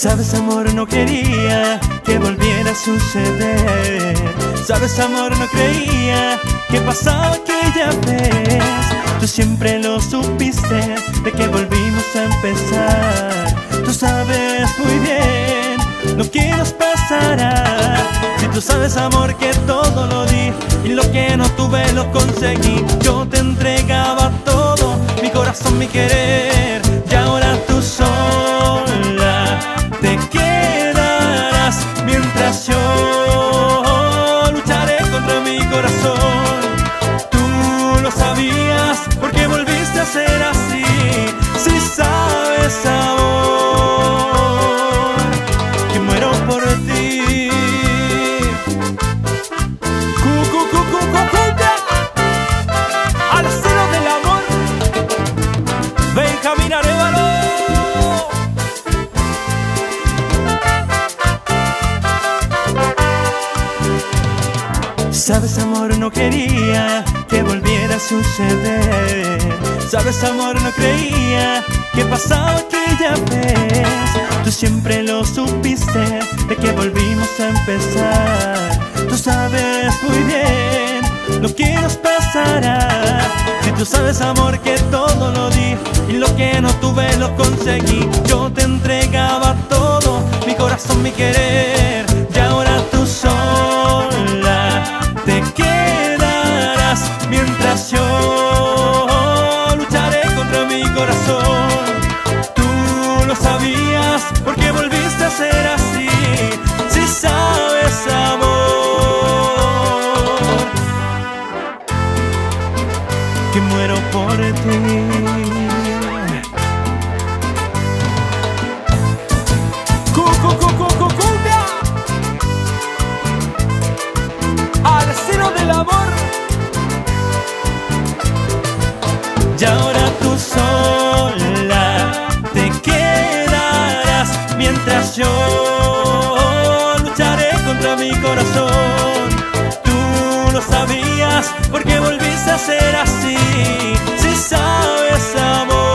Sabes amor no quería que volviera a suceder. Sabes amor no creía que pasaba aquella vez. Tú siempre lo supiste de que volvimos a empezar. Tú sabes muy bien lo que nos pasará. Si tú sabes amor que todo lo di y lo que no tuve lo conseguí. Yo te entregaba todo, mi corazón, mi querer corazón Sabes amor no quería que volviera a suceder. Sabes amor no creía que pasaba aquella vez. Tú siempre lo supiste de que volvimos a empezar. Tú sabes muy bien lo que nos pasará. Si tú sabes amor que todo lo di y lo que no tuve lo conseguí. Yo te entregaba todo, mi corazón, mi querer que muero por ti. Del amor. Y ahora tú sola te quedarás mientras yo lucharé contra mi corazón lo sabías, porque volviste a ser así. Si sabes amor.